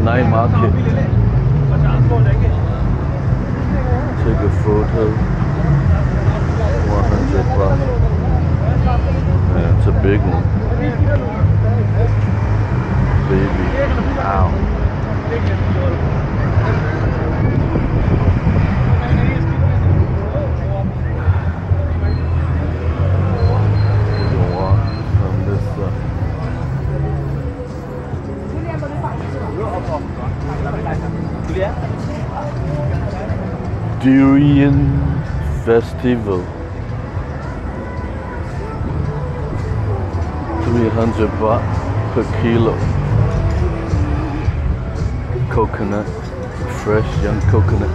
night market. Take a photo. 100 baht. Yeah, it's a big one. Baby. Ow. Festival. 300 baht per kilo. Coconut, fresh young coconut.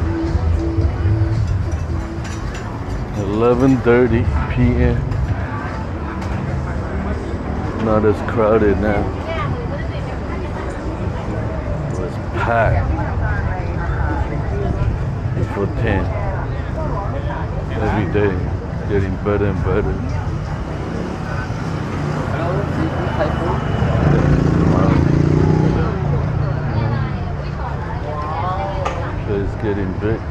11:30 p.m. Not as crowded now. It was packed before 10. Every day, getting better and better. It's getting big.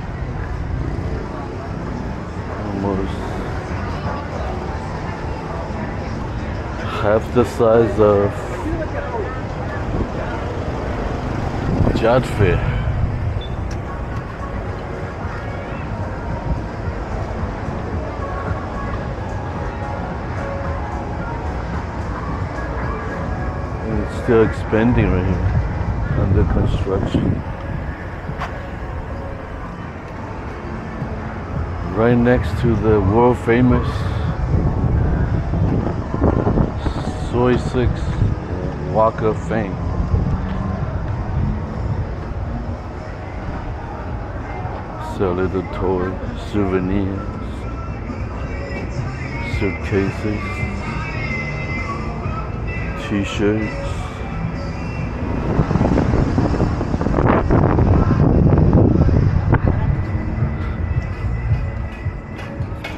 Almost half the size of Jodd Fair. Still expanding right here, under construction. Right next to the world famous Soi 6 uh, Walk of Fame. Sell little toys, souvenirs, suitcases, t-shirts.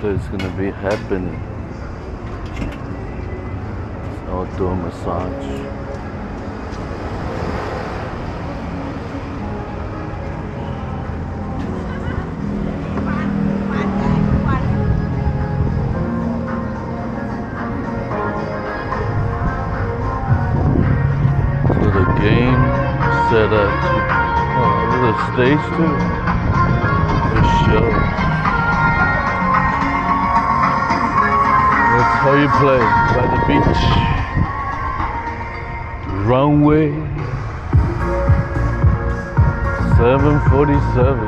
There's gonna be happening. Outdoor massage. A stage too. The show. That's how you play by the beach. Runway 747.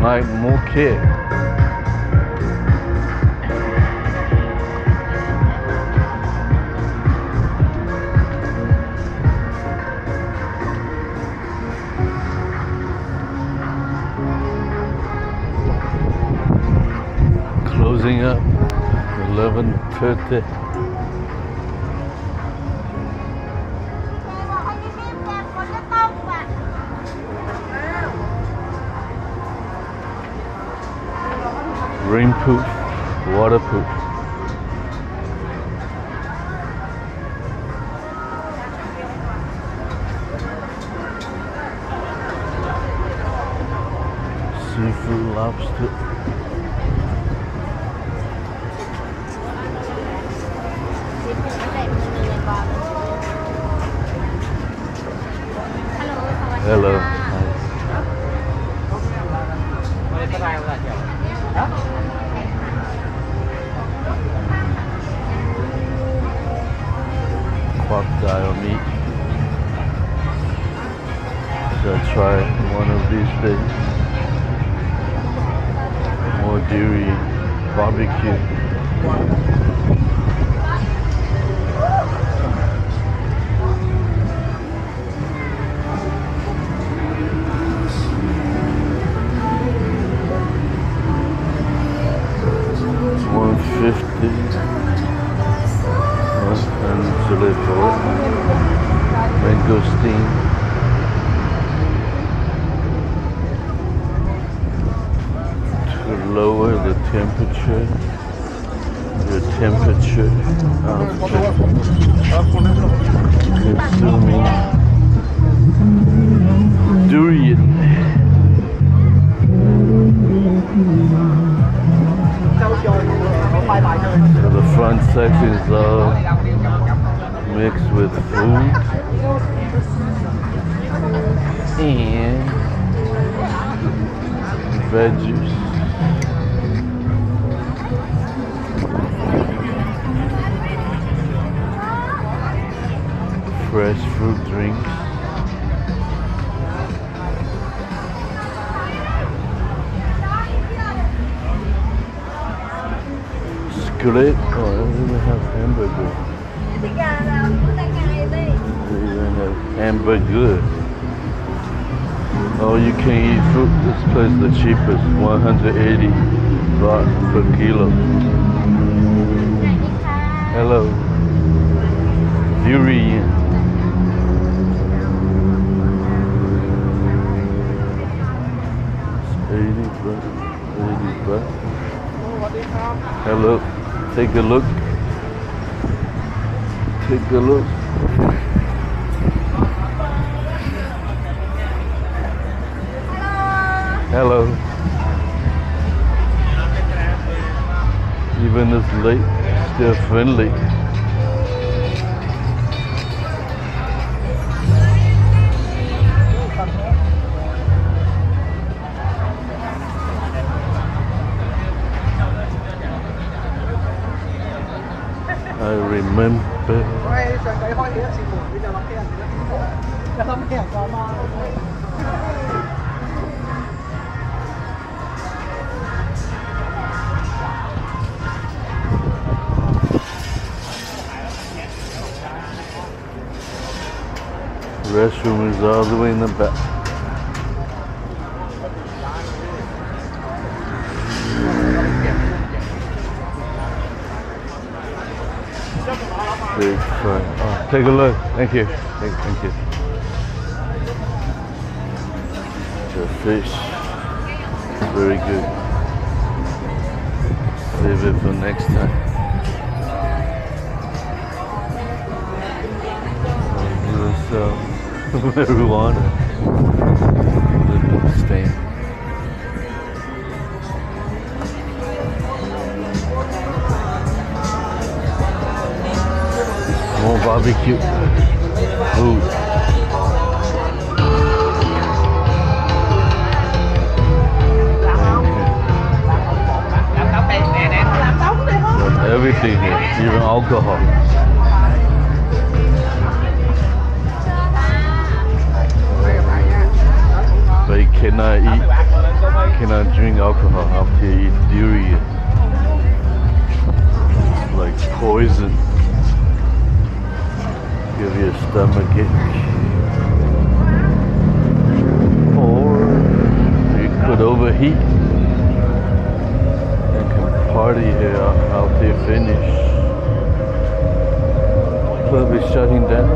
Night Market. Closing up 11:30. Rainproof, waterproof. Seafood, lobster. Hello. Hi. Crocodile meat. Should try one of these days? More dairy barbecue. And. To lower the temperature. the temperature. Consuming front is all mixed with food and veggies. Skillet. Oh, I don't even have hamburger. Thịt gà là của tay ngày đi. They even have hamburger. Oh, you can eat fruit. This place the cheapest, 180 baht per kilo. Hello. Durian. 80 baht. 80 baht. Hello. Take a look. Take a look. Hello. Even this late, still friendly. bit. Restroom is all the way in the back. Big fry. Oh, take a look. Thank you. Thank, thank you. The fish. Very good. Save it for next time. Here's uh, marijuana. Barbecue food. Everything here, even alcohol. You cannot eat, cannot drink alcohol after you eat durian. Like poison. Give you a stomach ache. Or you could overheat and can party here after you finish. Club is shutting down.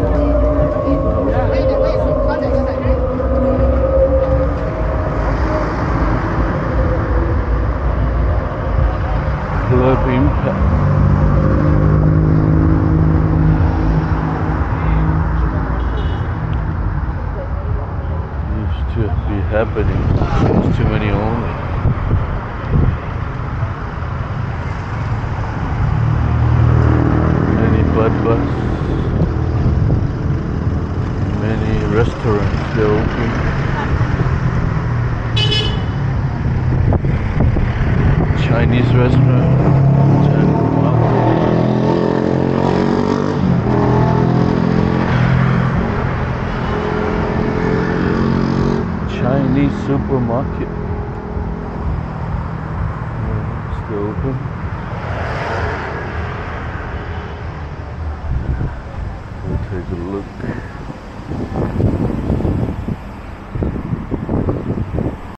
Club Impact. Used to be happening. There's too many only. Many bus. Many restaurants still open. Chinese restaurant. Chinese market. Supermarket. Yeah, Still open.